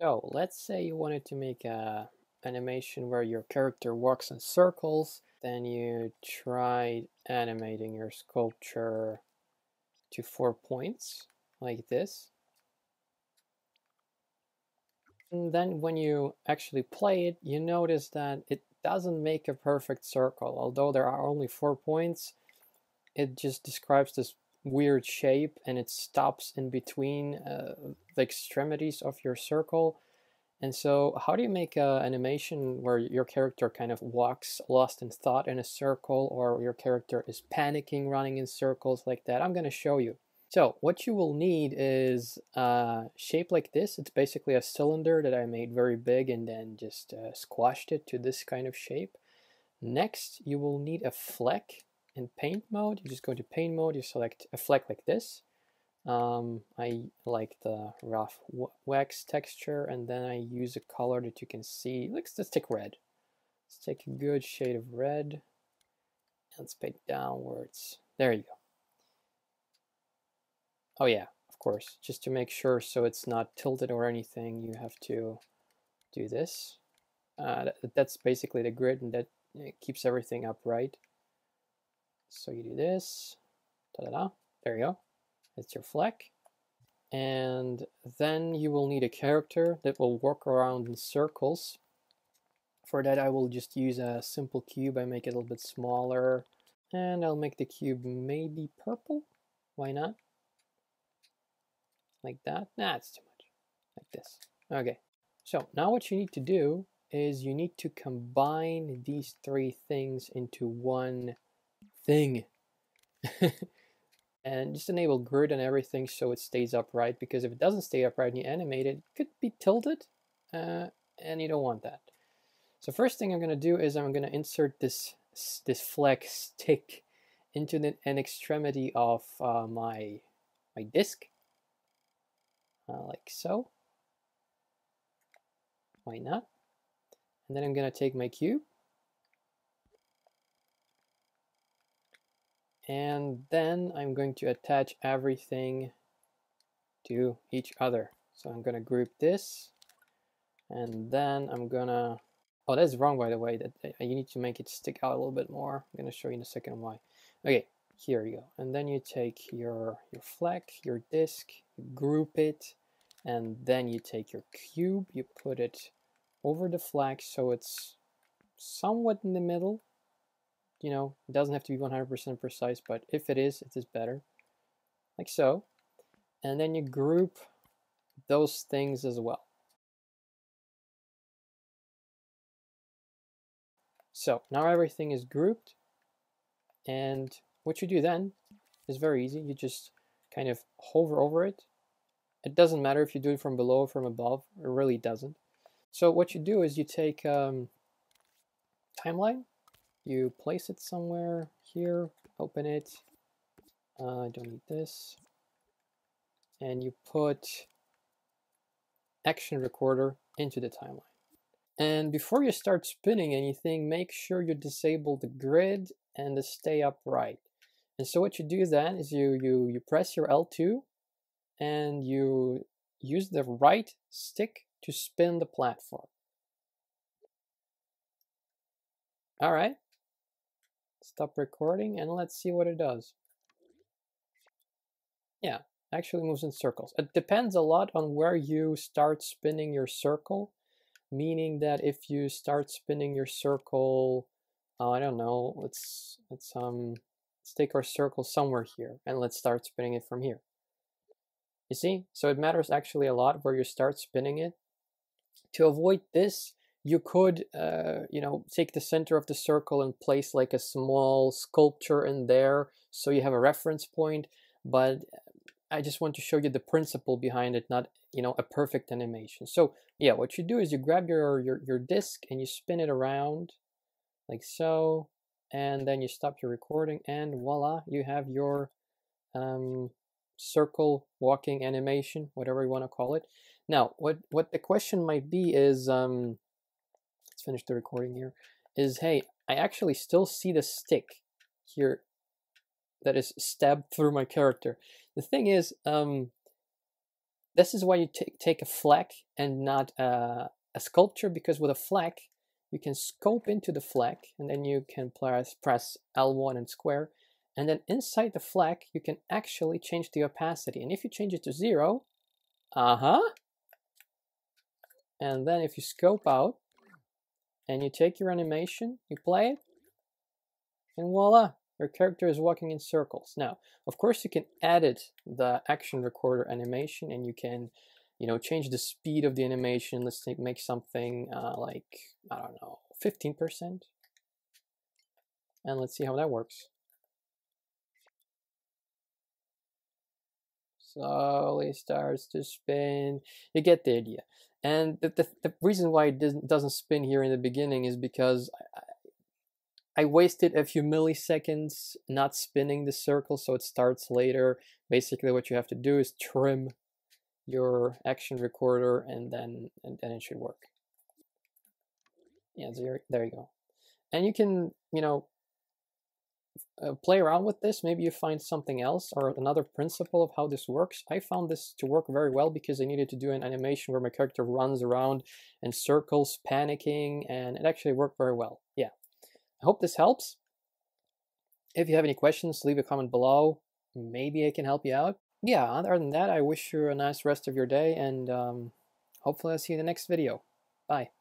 So let's say you wanted to make a animation where your character walks in circles, then you tried animating your sculpture to four points like this. And then when you actually play it, you notice that it doesn't make a perfect circle. Although there are only four points, it just describes this weird shape and it stops in between uh, the extremities of your circle. And so, how do you make an animation where your character kind of walks lost in thought in a circle, or your character is panicking, running in circles like that? I'm going to show you. So, what you will need is a shape like this. It's basically a cylinder that I made very big and then just uh, squashed it to this kind of shape. Next, you will need a fleck in paint mode, you just go to paint mode, you select a fleck like this. Um, I like the rough wax texture and then I use a color that you can see. Let's, let's take red. Let's take a good shade of red. Let's pick downwards. There you go. Oh yeah, of course, just to make sure so it's not tilted or anything, you have to do this. Uh, that, that's basically the grid and that keeps everything upright. So you do this, da da da, there you go. It's your fleck. And then you will need a character that will walk around in circles. For that I will just use a simple cube. I make it a little bit smaller. And I'll make the cube maybe purple. Why not? Like that? Nah, it's too much. Like this. Okay. So now what you need to do is you need to combine these three things into one thing. and just enable grid and everything so it stays upright because if it doesn't stay upright and you animate it, it could be tilted uh, and you don't want that. So first thing I'm going to do is I'm going to insert this this flex stick into the, an extremity of uh, my my disc uh, like so. Why not? And then I'm going to take my cube and then I'm going to attach everything to each other. So I'm gonna group this and then I'm gonna, oh that's wrong by the way, that you need to make it stick out a little bit more. I'm gonna show you in a second why. Okay, here you go. And then you take your, your fleck, your disk, group it, and then you take your cube, you put it over the fleck so it's somewhat in the middle you know, it doesn't have to be 100% precise, but if it is, it is better. Like so. And then you group those things as well. So now everything is grouped. And what you do then is very easy. You just kind of hover over it. It doesn't matter if you do it from below or from above. It really doesn't. So what you do is you take um, timeline you place it somewhere here, open it, uh, I don't need this, and you put action recorder into the timeline. And before you start spinning anything, make sure you disable the grid and the stay upright. And so what you do then is you, you, you press your L2 and you use the right stick to spin the platform. All right, stop recording and let's see what it does. Yeah, actually moves in circles. It depends a lot on where you start spinning your circle, meaning that if you start spinning your circle, oh, I don't know, let's let's um let's take our circle somewhere here and let's start spinning it from here. You see? So it matters actually a lot where you start spinning it. To avoid this, you could uh, you know take the center of the circle and place like a small sculpture in there so you have a reference point but I just want to show you the principle behind it not you know a perfect animation. So yeah what you do is you grab your your, your disc and you spin it around like so and then you stop your recording and voila you have your um, circle walking animation whatever you want to call it. Now what what the question might be is um, finish the recording here, is hey, I actually still see the stick here that is stabbed through my character. The thing is, um, this is why you take take a fleck and not a, a sculpture because with a fleck you can scope into the fleck and then you can press, press L1 and square and then inside the fleck you can actually change the opacity and if you change it to zero uh-huh and then if you scope out and you take your animation you play it and voila your character is walking in circles. Now, of course, you can edit the action recorder animation and you can, you know, change the speed of the animation. Let's take, make something uh, like, I don't know, 15%. And let's see how that works. Slowly starts to spin. You get the idea. And the, the, the reason why it doesn't, doesn't spin here in the beginning is because I, I wasted a few milliseconds not spinning the circle so it starts later. Basically what you have to do is trim your action recorder and then and then it should work. Yeah, there, there you go. And you can, you know, uh, play around with this. Maybe you find something else or another principle of how this works. I found this to work very well because I needed to do an animation where my character runs around in circles, panicking, and it actually worked very well. Yeah. I hope this helps. If you have any questions, leave a comment below. Maybe I can help you out. Yeah, other than that, I wish you a nice rest of your day and um, hopefully I'll see you in the next video. Bye.